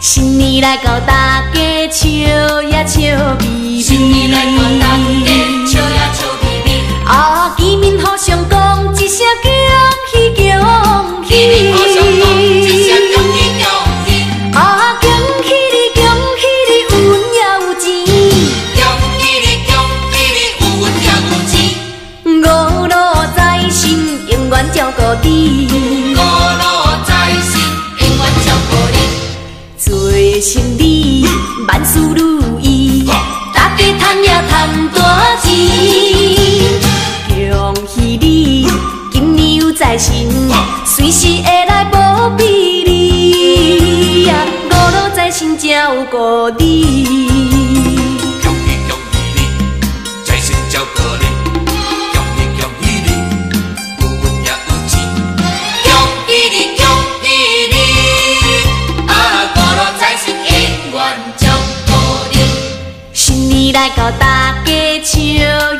新年来到，大家笑呀笑咪咪。新年来到，大家笑呀笑咪咪。啊，见面互相讲一声恭喜恭喜。恭喜。啊，恭喜你恭喜你有有钱。恭喜你恭喜你有有钱。永远照顾你。财神，随时会来保庇你呀，五路财神照顾你。恭喜恭喜你，财神照顾你，恭喜恭喜你，有运也有钱。恭喜你，恭喜你，啊，五路财神永远照顾你。新年来到，大家笑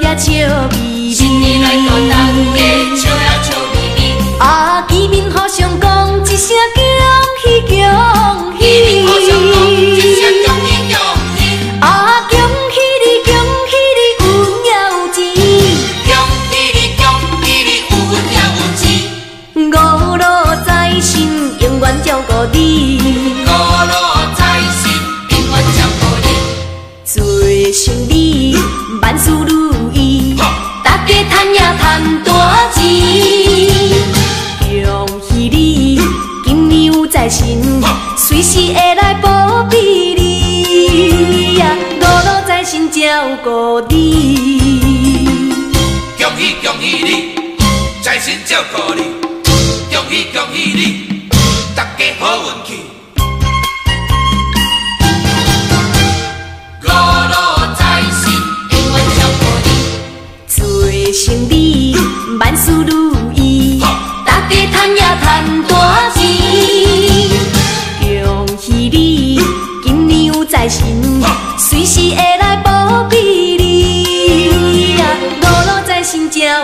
呀笑眯眯。新年来到，大家笑呀照顾你。恭喜恭喜你，财神照顾你，恭喜恭喜你，大家好运气。五路财神永远照顾你。做生意万事如意，大家赚也赚大钱。恭喜你，今年有财神，